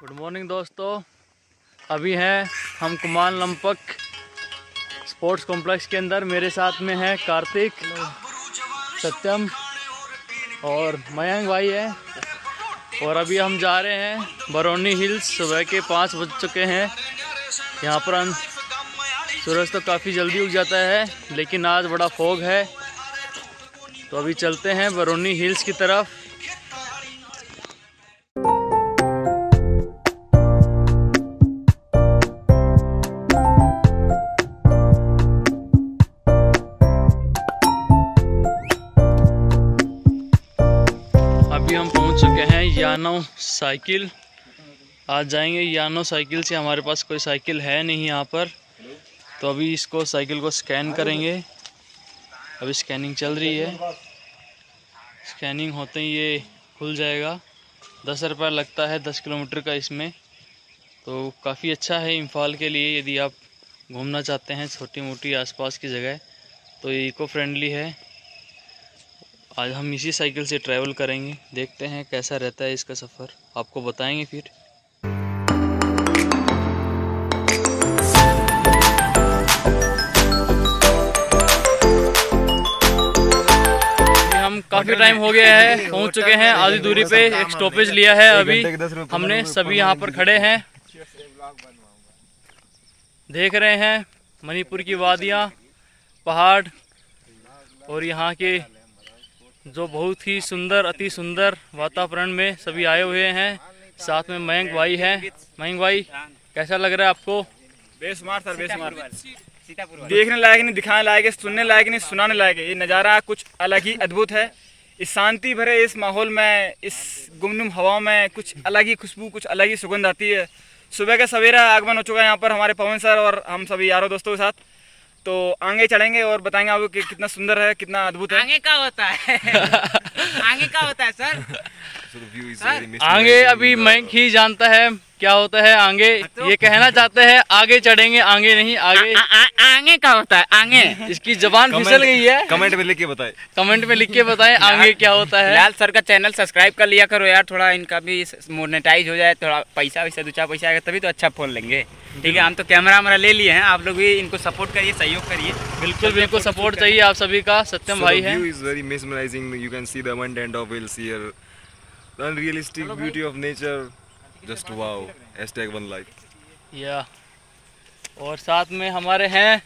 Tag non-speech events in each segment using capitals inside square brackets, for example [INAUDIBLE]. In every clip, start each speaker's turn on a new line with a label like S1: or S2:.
S1: Good morning दोस्तों। अभी हैं हम कुमार लंपक स्पोर्ट्स कॉम्प्लेक्स के अंदर। मेरे साथ में है कार्तिक, सत्यम और मयंक भाई है। और अभी हम जा रहे हैं बरौनी हिल्स। सुबह के पाँच बज चुके हैं। यहाँ पर सूरज तो काफ़ी जल्दी उग जाता है, लेकिन आज बड़ा फोग है। तो अभी चलते हैं बरौनी हिल्स की तरफ़। यानो साइकिल। आज जाएँगे यानो साइकिल से। हमारे पास कोई साइकिल है नहीं यहाँ पर। तो अभी इसको साइकिल को स्कैन करेंगे। अभी स्कैनिंग चल रही है। स्कैनिंग होते ही ये खुल जाएगा। दस रुपये लगता है दस किलोमीटर का इसमें। तो काफ़ी अच्छा है इम्फाल के लिए यदि आप घूमना चाहते हैं छोटी मोटी आसपास की जगह। तो ये इको फ्रेंडली है। आज हम इसी साइकिल से ट्रैवल करेंगे। देखते हैं कैसा रहता है इसका सफ़र। आपको बताएँगे फिर। काफ़ी टाइम हो गया है, पहुँच चुके हैं आधी दूरी पे। एक स्टॉपेज लिया है अभी। हमने सभी यहाँ पर खड़े हैं। देख रहे हैं मणिपुर की वादियाँ, पहाड़, और यहाँ के जो बहुत ही सुंदर अति सुंदर वातावरण में सभी आए हुए हैं। साथ में मयंक भाई हैं। मयंक भाई कैसा लग रहा है आपको?
S2: बेशुमार सर बेशुमार। देखने लायक नहीं दिखाने लायक है सुनने लायक नहीं सुनाने लायक है। ये नज़ारा कुछ अलग ही अद्भुत है। इस शांति भरे इस माहौल में इस गुमनुम हवाओं में कुछ अलग ही खुशबू कुछ अलग ही सुगंध आती है। सुबह का सवेरा आगमन हो चुका है यहाँ पर हमारे पवन सर और हम सभी यारों दोस्तों के साथ। तो आगे चढ़ेंगे और बताएँगे आपको कि कितना सुंदर है, कितना अद्भुत है।
S3: आगे का होता है। [LAUGHS] आगे का होता है, सर।
S1: आगे अभी मयंक ही जानता है क्या होता है आगे ये कहना चाहते हैं आगे चढ़ेंगे आगे नहीं आगे
S3: आ, आ, आगे का होता है आगे? [LAUGHS]
S1: इसकी जबान फिसल गई है।
S4: कमेंट में लिख के बताए।
S1: कमेंट में लिख के बताएँ [LAUGHS] आगे क्या होता है।
S3: लाल सर का चैनल सब्सक्राइब कर लिया करो यार थोड़ा इनका भी मोनेटाइज हो जाए थोड़ा पैसा वैसा दो चार पैसा आएगा तभी तो अच्छा फ़ोन लेंगे। ठीक है हम तो कैमरा वैमरा ले लिए हैं आप लोग भी इनको सपोर्ट करिए सहयोग करिए।
S1: बिल्कुल बिल्कुल सपोर्ट चाहिए आप सभी का सत्यम भाई है।
S4: Unrealistic beauty of nature. Just wow. Hashtag one life.
S1: या। और साथ में हमारे हैं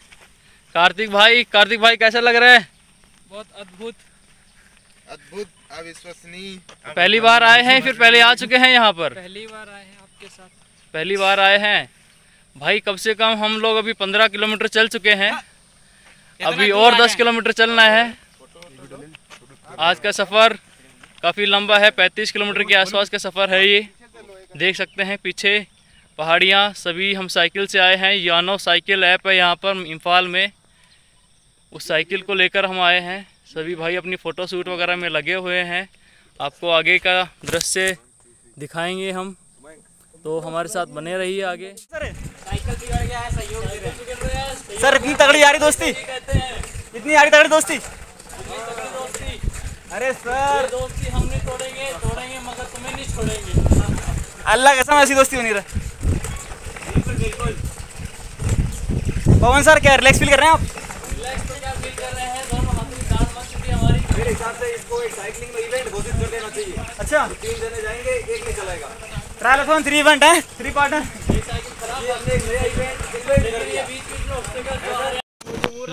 S1: कार्तिक भाई। कार्तिक भाई कैसा लग रहा है?
S5: बहुत अद्भुत। अद्भुत अविश्वसनीय।
S1: पहली बार आए हैं फिर पहले आ चुके हैं यहाँ पर।
S5: पहली बार आए हैं आपके साथ।
S1: पहली बार आए हैं। भाई कम से कम हम लोग अभी पंद्रह किलोमीटर चल चुके हैं। अभी और दस किलोमीटर चलना है। आज का सफ़र काफ़ी लंबा है, पैंतीस किलोमीटर के आसपास का सफ़र है ये। देख सकते हैं पीछे पहाड़ियाँ, सभी हम साइकिल से आए हैं। यानो साइकिल ऐप है यहाँ पर, इम्फाल में। उस साइकिल को लेकर हम आए हैं। सभी भाई अपनी फ़ोटो शूट वगैरह में लगे हुए हैं। आपको आगे का दृश्य दिखाएँगे हम। तो हमारे साथ बने रहिए आगे।
S2: सर, इतनी तगड़ी यारी दोस्ती। इतनी यारी तगड़ी दोस्ती। अरे सर।
S1: दोस्ती हम नहीं तोड़ेंगे तोड़ेंगे मगर तुम्हें नहीं छोड़ेंगे।
S2: अल्लाह कसम ऐसी दोस्ती बनी रहे। पवन सर क्या रिलैक्स फील कर रहे हैं आप?
S1: रिलैक्स तो क्या फील कर रहे हैं दोनों हाथों की दांत मत चुकी हमारी।
S4: मेरे हिसाब से इसको एक साइकिलिंग में इवेंट घोषित कर देना चाहिए।
S2: अच्छा।
S4: तीन जने जाएँगे एक नहीं चलाएगा
S2: ट्रायलथॉन थ्री इवेंट है? थ्री पार्ट है।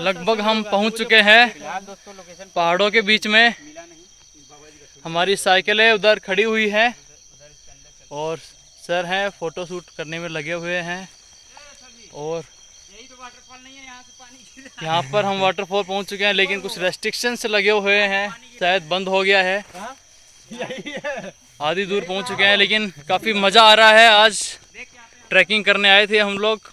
S1: लगभग हम पहुँच चुके हैं पहाड़ों के बीच में। हमारी साइकिलें उधर खड़ी हुई है। और सर हैं, फ़ोटो शूट करने में लगे हुए हैं। और यहाँ पर हम वाटरफॉल पहुँच चुके हैं, लेकिन कुछ रेस्ट्रिक्शंस लगे हुए हैं। शायद बंद हो गया है। आधी दूर पहुँच चुके हैं, लेकिन काफ़ी मज़ा आ रहा है। आज ट्रैकिंग करने आए थे हम लोग।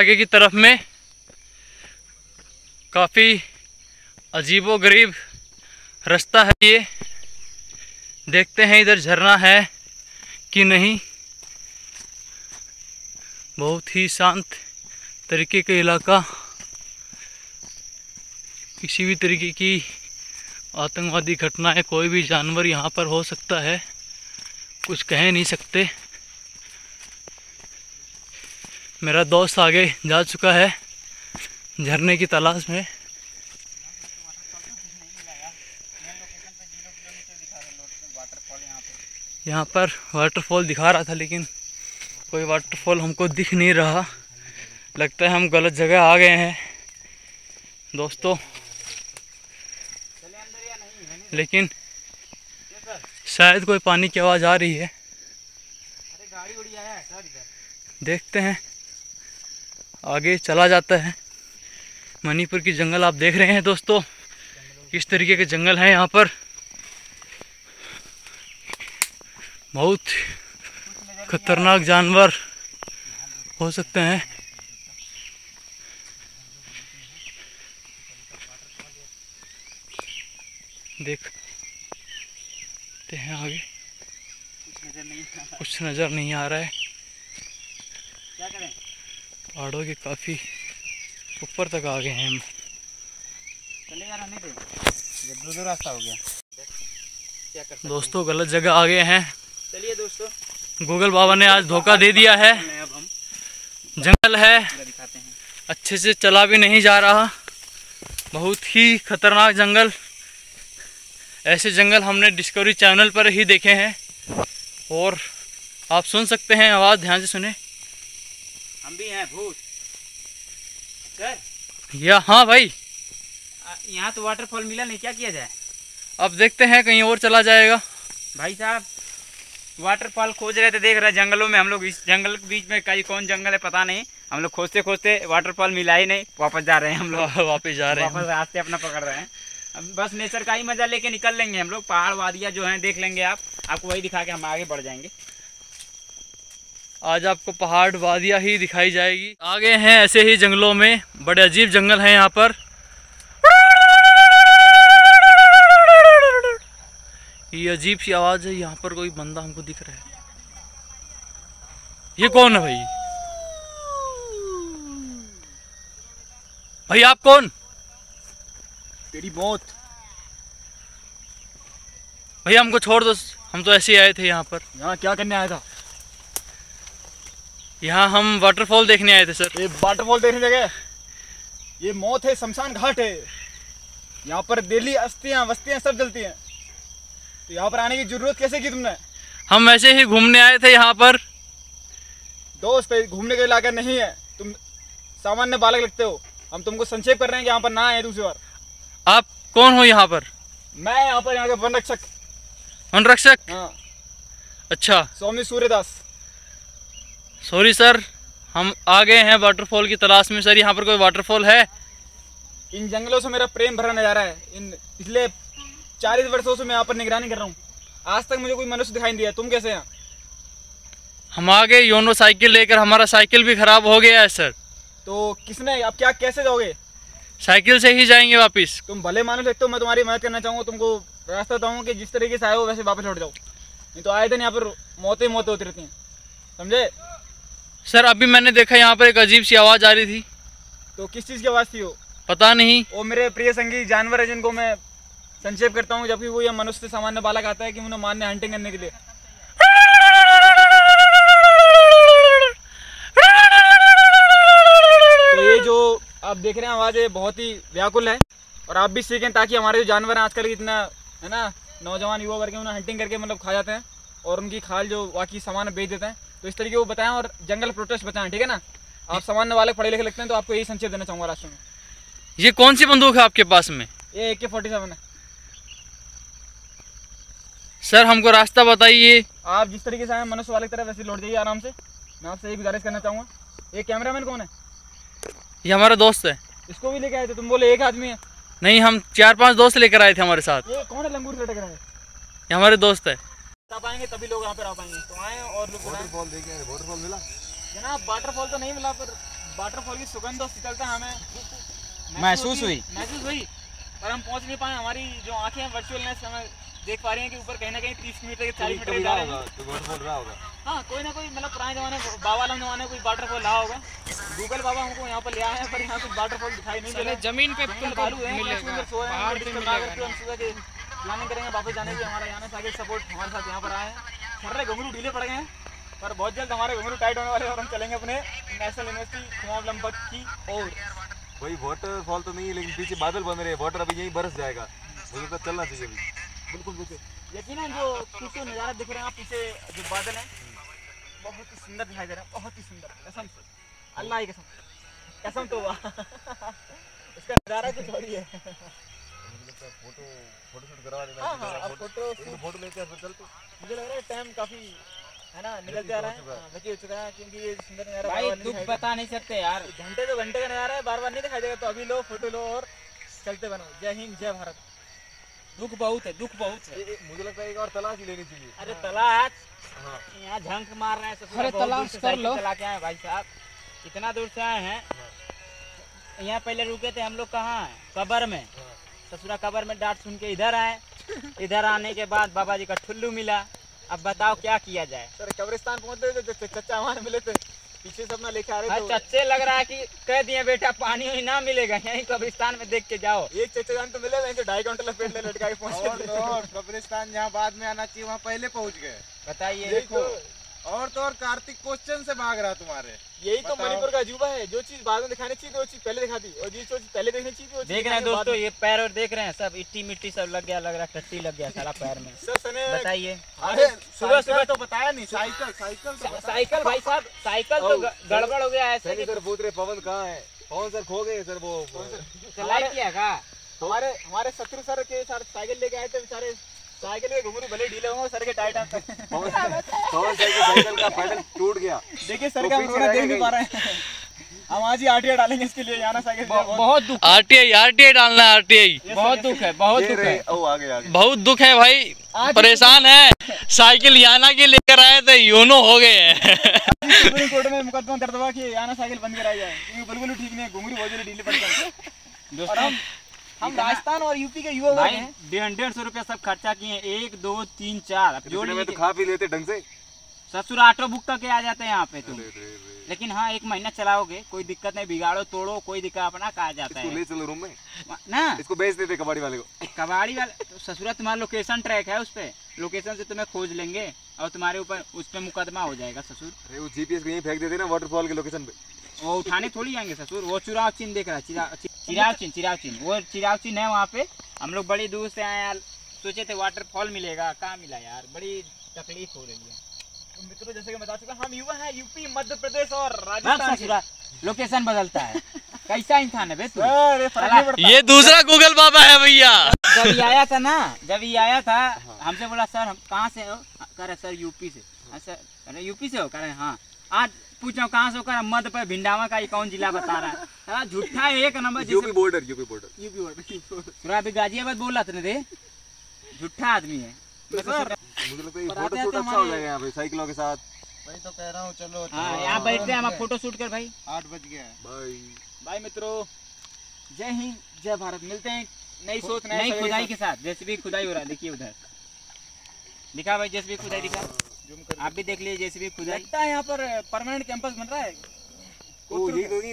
S1: आगे की तरफ़ में काफ़ी अजीबो गरीब रास्ता है ये। देखते हैं इधर झरना है कि नहीं। बहुत ही शांत तरीके का इलाका। किसी भी तरीके की आतंकवादी घटनाएँ कोई भी जानवर यहाँ पर हो सकता है। कुछ कह नहीं सकते। मेरा दोस्त आगे जा चुका है झरने की तलाश में। यहाँ पर वाटरफॉल दिखा रहा था, लेकिन कोई वाटरफॉल हमको दिख नहीं रहा। लगता है हम गलत जगह आ गए हैं। दोस्तों, लेकिन शायद कोई पानी की आवाज़ आ रही है। देखते हैं। आगे चला जाता है। मणिपुर की जंगल आप देख रहे हैं दोस्तों। किस तरीके के जंगल हैं यहाँ पर। बहुत खतरनाक जानवर हो सकते हैं। देखते हैं आगे। कुछ नज़र नहीं आ रहा है।
S3: क्या करें?
S1: पहाड़ों के काफ़ी ऊपर तक आ गए हैं हम।
S3: ये रास्ता हो गया क्या कर
S1: दोस्तों गलत जगह आ गए हैं।
S3: चलिए दोस्तों।
S1: गूगल बाबा ने आज धोखा दे दिया है।
S3: अब हम
S1: जंगल है।
S3: हैं।
S1: अच्छे से चला भी नहीं जा रहा। बहुत ही खतरनाक जंगल। ऐसे जंगल हमने डिस्कवरी चैनल पर ही देखे हैं। और आप सुन सकते हैं आवाज़ ध्यान से सुने।
S3: हम भी हैं भूत। सर
S1: या हाँ भाई।
S3: यहाँ तो वाटरफॉल मिला नहीं क्या किया जाए?
S1: अब देखते हैं कहीं और चला जाएगा।
S3: भाई साहब वाटरफॉल खोज रहे थे देख रहे जंगलों में हम लोग। इस जंगल के बीच में कई कौन जंगल है पता नहीं। हम लोग खोजते खोजते वाटरफॉल मिला ही नहीं वापस जा रहे हैं हम लोग। [LAUGHS]
S1: वापस जा रहे हैं।
S3: वापस रास्ते अपना पकड़ रहे हैं। अब बस नेचर का ही मज़ा लेके निकल लेंगे हम लोग। पहाड़ वादियाँ जो हैं देख लेंगे आप। आपको वही दिखा के हम आगे बढ़ जाएँगे।
S1: आज आपको पहाड़ वादियाँ ही दिखाई जाएगी। आगे हैं ऐसे ही जंगलों में बड़े अजीब जंगल हैं यहाँ पर। ये अजीब सी आवाज़ है यहाँ पर कोई बंदा हमको दिख रहा है। ये कौन है भाई? भाई आप कौन?
S2: तेरी मौत।
S1: भैया हमको छोड़ दो हम तो ऐसे ही आए थे यहाँ पर।
S2: यहाँ क्या करने आया था?
S1: यहाँ हम वाटरफॉल देखने आए थे सर
S2: ये वाटरफॉल देखने जगह? ये मौत है शमशान घाट है। यहाँ पर डेली अस्थियाँ वस्तियाँ सब जलती हैं। तो यहाँ पर आने की ज़रूरत कैसे की तुमने?
S1: हम ऐसे ही घूमने आए थे यहाँ पर।
S2: दोस्त घूमने का इलाका नहीं है। तुम सामान्य बालक लगते हो। हम तुमको संक्षेप कर रहे हैं कि यहाँ पर ना आए दूसरी बार।
S1: आप कौन हो यहाँ पर?
S2: मैं यहाँ पर यहाँ का वन रक्षक।
S1: वन रक्षक?
S2: हाँ।
S1: अच्छा।
S2: स्वामी सूर्यदास।
S1: सॉरी सर हम आ गए हैं वाटरफॉल की तलाश में सर यहाँ पर कोई वाटरफॉल है?
S2: इन जंगलों से मेरा प्रेम भरा नज़ारा है। इन पिछले चालीस वर्षों से मैं यहाँ पर निगरानी कर रहा हूँ। आज तक मुझे कोई मनुष्य दिखाई नहीं दिया। तुम कैसे हैं?
S1: हम आ गए योनो साइकिल लेकर हमारा साइकिल भी खराब हो गया है सर
S2: तो किसने अब क्या कैसे जाओगे?
S1: साइकिल से ही जाएँगे वापस।
S2: तुम भले मानो लगते हो मैं तुम्हारी मदद करना चाहूँगा। तुमको रास्ता बताऊँ कि जिस तरीके से आए हो वैसे वापस लौट जाओ। नहीं तो आए दिन यहाँ पर मौतें मौतें होती रहती हैं। समझे?
S1: सर अभी मैंने देखा यहाँ पर एक अजीब सी आवाज़ आ रही थी।
S2: तो किस चीज़ की आवाज़ थी वो?
S1: पता नहीं।
S2: वो मेरे प्रिय संगी जानवर है जिनको मैं संक्षेप करता हूँ जबकि वो ये मनुष्य सामान्य बालक आता है कि उन्हें मारने हंटिंग करने के लिए। तो ये जो आप देख रहे हैं आवाज़ ये बहुत ही व्याकुल है और आप भी सीखें ताकि हमारे जो जानवर हैं आजकल इतना है ना नौजवान युवा वर्ग उन्हें हंटिंग करके मतलब खा जाते हैं और उनकी खाल जो बाकी सामान बेच देते हैं। तो इस तरीके वो बताएँ और जंगल प्रोटेस्ट बचाएँ ठीक है ना? आप सामान्य वाले पढ़े लिखे लगते हैं तो आपको यही संक्षेप देना चाहूँगा राष्ट्र में।
S1: ये कौन सी बंदूक है आपके पास में?
S2: ये ए के फोर्टी सेवन है।
S1: सर हमको रास्ता बताइए।
S2: आप जिस तरीके से आए मनुष्य वाले की तरह वैसे लौट जाइए आराम से। मैं आपसे यही गुजारिश करना चाहूँगा। ये कैमरामैन कौन है?
S1: ये हमारा दोस्त है।
S2: इसको भी लेके आए थे तुम बोले एक आदमी है।
S1: नहीं हम चार पाँच दोस्त लेकर आए थे हमारे साथ।
S2: ये कौन है लंगूर लटक रहा है?
S1: ये हमारे दोस्त है।
S2: आप आएँगे तभी लोग यहाँ पर आ पाएँगे। तो आए और लोग
S4: वाटरफॉल देखे वाटरफॉल मिला?
S2: जनाब वाटरफॉल तो नहीं मिला पर वाटरफॉल की सुगंध और शीतलता हमें
S3: महसूस हुई।
S2: महसूस हुई पर हम पहुँच नहीं पाए। हमारी जो आँखें हैं वर्चुअलनेस हमें देख पा रही हैं कि ऊपर कहीं ना कहीं तीस मीटर के चालीस मीटर जा रहे हैं।
S4: तो रहा होगा।
S2: हाँ कोई ना कोई मतलब पुराने जमाने बाबा वाला जमाने कोई वाटरफॉल रहा होगा। गूगल बाबा हमको यहाँ पर ले आए हैं पर यहाँ कुछ वाटरफॉल दिखाई नहीं दे रहा
S5: ज़मीन पे
S2: बालू है हैं ना। सुबह के प्लानिंग करेंगे वापस जाने की हमारा यहाँ से सपोर्ट हमारे साथ यहाँ पर आए हैं। सर घुंगरू ढीले पड़ गए हैं पर बहुत जल्द हमारे घुंगरू टाइट होने वाले हैं और हम चलेंगे अपने नेशनल यूनिवर्सिटी कुमाऊं लंबक की ओर।
S4: भाई वाटरफॉल तो नहीं है लेकिन पीछे बादल बन रहे हैं। वाटर अभी यहीं बरस जाएगा। मुझे तो चलना चाहिए अभी।
S2: बिल्कुल बिल्कुल। यकीनन जो खूबसूरत नज़ारा दिख रहे हैं पीछे जो बादल हैं बहुत ही सुंदर दिखाई दे रहा है बहुत ही सुंदर। कसम से। अल्लाह की कसम। कसम तो वाह [LAUGHS] इसका नज़ारा कुछ और ही है।
S4: फ़ोटो फ़ोटो शूट करवा लेना
S2: हाँ हाँ अब फ़ोटो
S4: फ़ोटो लेते हैं चलते
S2: मुझे लग रहा है टाइम काफ़ी है ना निकल जा रहा है। हाँ, हो चुका है क्योंकि ये सुंदर नज़ारा
S3: भाई दुख बता नहीं सकते यार।
S2: घंटे तो घंटे का नज़ारा है बार बार नहीं दिखाई देगा तो अभी लो फ़ोटो लो और चलते बनो। जय हिंद जय भारत।
S3: दुख बहुत है दुख बहुत है।
S4: ए- ए- मुझे लगता है एक और तलाश ही लेनी चाहिए।
S3: अरे तलाश?
S4: हाँ।
S3: यहाँ झंक मार रहे हैं
S5: अरे तलाश कर लो।
S3: चला के आए भाई साहब। कितना दूर से आए हैं। यहाँ पहले रुके थे हम लोग कहाँ कबर में। ससुरा कबर में डांट सुन के इधर आए। इधर आने के बाद बाबा जी का ठुल्लू मिला। अब बताओ क्या किया जाए?
S2: सर कब्रिस्तान पहुँचते थे तो चचा हमारे मिले थे। पीछे से अपना लेके आ रहे
S3: हाँ,
S2: थे
S3: चच्चे लग रहा है कि कह दिए बेटा पानी वानी ना मिलेगा यहीं कब्रिस्तान में देख के जाओ।
S2: एक चचा जान तो मिले वहीं से ढाई घंटे लपेट ले लटका के पहुँच।
S5: और तो कब्रिस्तान जहाँ बाद में आना चाहिए वहाँ पहले पहुँच गए।
S3: बताइए।
S2: देखो
S5: और तो और कार्तिक क्वेश्चन से भाग रहा तुम्हारे।
S2: यही तो मणिपुर का अजूबा है जो चीज़ बाद में दिखानी चाहिए वो चीज़ पहले दिखा दी। और जो चीज़ पहले देखनी चाहिए वो
S3: देख रहे हैं दोस्तों ये पैर और देख रहे हैं सब इट्टी मिट्टी सब लग गया लग रहा है टट्टी लग गया सारा पैर में।
S2: सर सने
S3: बताइए।
S2: अरे
S3: सुबह सुबह
S5: तो बताया नहीं साइकिल साइकिल तो
S3: साइकिल भाई साहब साइकिल तो गड़बड़ हो गया है
S4: सर पूछ रहे पवन कहाँ है? पवन सर खो गए सर वो
S3: चलाई किया का
S2: हमारे हमारे शत्रु सर के साथ साइकिल लेके आए थे बेचारे। साइकिल के घुंघरू भले ढीले होंगे सर के टाइट हैं। [LAUGHS]
S4: पवन साइकिल का पैडल टूट गया?
S2: देखिए सर का हम देख नहीं पा रहे हैं। हम आज ही आरटीआई डालेंगे इसके लिए यहाँ साइकिल बहुत
S3: दुख
S1: आरटीआई आरटीआई डालना है आरटीआई
S3: बहुत दुख है बहुत दुख है।
S4: ओ आगे आगे।
S1: बहुत दुख है भाई परेशान है। साइकिल याना की लेकर आए थे यूनो हो गए हैं।
S2: सुप्रीम कोर्ट में मुकदमा दर्ज हुआ कि यहाँ साइकिल बंद कराई जाए क्योंकि बिल्कुल ठीक नहीं है घुंघरू बहुत जल्दी ढीले पड़ते हैं और हम राजस्थान और यूपी के युवा हैं।
S3: डेढ़ डेढ़ सौ रुपया सब खर्चा किए हैं। एक दो तीन चार। अब जोड़
S4: में तो खा पी लेते ढंग से।
S3: ससुर ऑटो बुक करके आ जाते हैं यहाँ पे तुम। लेकिन हाँ एक महीना चलाओगे। कोई दिक्कत नहीं बिगाड़ो तोड़ो कोई दिक्कत अपना कहा जाता
S4: इसको
S3: है?
S4: ले चलो रूम में।
S3: ना?
S4: इसको बेच देते कबाड़ी वाले को।
S3: कबाड़ी वाले तो ससुरा तुम्हारा लोकेशन ट्रैक है उस पे। लोकेशन से तुम्हें खोज लेंगे और तुम्हारे ऊपर उस पे मुकदमा हो जाएगा ससुर।
S4: अरे वो जीपीएस को यहीं फेंक देते ना वाटरफॉल के लोकेशन पे।
S3: वो उठाने थोड़ी आएँगे ससुर। वो चुराव चिन्ह देख रहा है चिरा- चिराव चिन्ह चिराव चिन्ह वो चिराव चिन्ह है वहाँ पे। हम लोग बड़ी दूर से आए यार। सोचे थे वाटरफॉल मिलेगा कहाँ मिला यार? बड़ी तकलीफ़ हो रही है।
S2: तो मित्रों जैसे कि बता चुका हम युवा हैं यूपी मध्य प्रदेश और राजस्थान
S3: लोकेशन बदलता है। कैसा इंसान है बे तू?
S1: ये दूसरा गूगल बाबा है भैया।
S3: जब ये आया था ना जब ये आया था हमसे बोला सर हम कहाँ से हो? कह रहे सर यूपी से। हाँ, सर अरे यूपी से हो? कह रहे हाँ। आज पूछ हूँ? कहाँ से होकर मध्य प्रदेश भिंडावा का कौन जिला बता रहा है? झूठा है एक number
S4: UP border UP border
S2: UP वर्ग
S3: पूरा अभी गाजियाबाद बोल रहा था रे? झूठा आदमी है। मैं तो
S4: मुझे लगता है फ़ोटो शूट अच्छा हो जाएगा यहाँ पे साइकिलों के साथ।
S5: वही तो कह रहा हूँ चलो
S3: हाँ
S5: चलो।
S3: यहाँ बैठते हैं हम फ़ोटो शूट कर भाई।
S5: आठ बज गया। है
S4: भाई
S2: भाई मित्रों। जय हिंद जय भारत। मिलते हैं नई सोच नई
S3: खुदाई
S2: के
S3: के साथ जैसे भी खुदाई हो रहा है देखिए उधर। दिखा भाई जैसे भी खुदाई दिखा। आप भी देख लीजिए जैसे भी। खुदाई
S2: लगता है यहाँ पर परमानेंट कैंपस बन रहा है?
S4: तो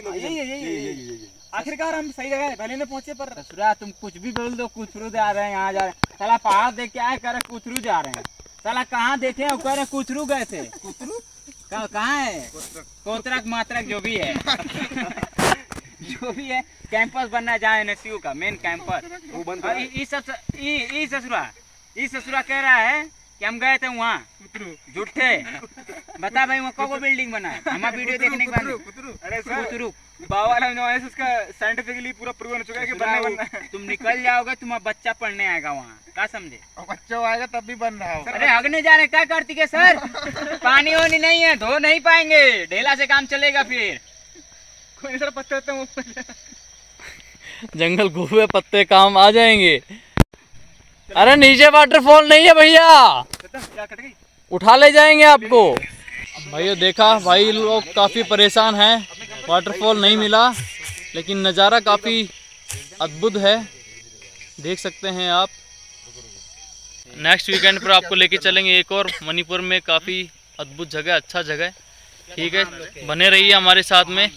S2: हाँ, है, है, आखिरकार हम सही जगह पहले नहीं पहुँचे पर।
S3: ससुरा तुम कुछ भी बोल दो कुथरू जा रहे हैं यहाँ जा रहे हैं। साला पहाड़ देख के आए करे कुथरू जा रहे हैं। साला कहाँ देखे हैं कह रहे हैं कुथरू गए थे। कहाँ है? कोतरक मात्रक जो भी है। [LAUGHS] जो भी है कैंपस बनना है जहाँ एनएसयू का मेन कैंपस
S4: वो
S3: इ- इ ससुरा ससुरा कह रहा है कि हम गए थे वहाँ। झूठे? बता भाई वहाँ कब बिल्डिंग बना? है हमारा [LAUGHS] वीडियो देखने के बाद।
S2: अरे सर
S3: कुतरू।
S2: बाबा जमाने से उसका साइंटिफिकली पूरा प्रूवन हो चुका है कि बनना बनना है।
S3: तुम निकल जाओगे तुम्हारा बच्चा पढ़ने आएगा वहाँ। क्या समझे?
S5: और बच्चों आएगा तब भी बन रहा हो
S3: अरे हगने जा रहे क्या करती है सर? [LAUGHS] पानी वानी नहीं है धो नहीं पाएँगे। ढेला से काम चलेगा फिर।
S2: कोई नहीं सर पत्ते होते
S1: जंगल घूमे पत्ते काम आ जाएँगे। अरे नीचे वाटरफॉल नहीं है भैया।
S2: क्या कट गई?
S1: उठा ले जाएँगे आपको। भाइयों, देखा, भाई लोग काफ़ी परेशान हैं। वाटरफॉल नहीं मिला, लेकिन नज़ारा काफ़ी अद्भुत है। देख सकते हैं आप। नेक्स्ट वीकेंड पर आपको लेके चलेंगे एक और। मणिपुर में काफ़ी अद्भुत जगह अच्छा जगह ठीक है, बने रहिए हमारे साथ में।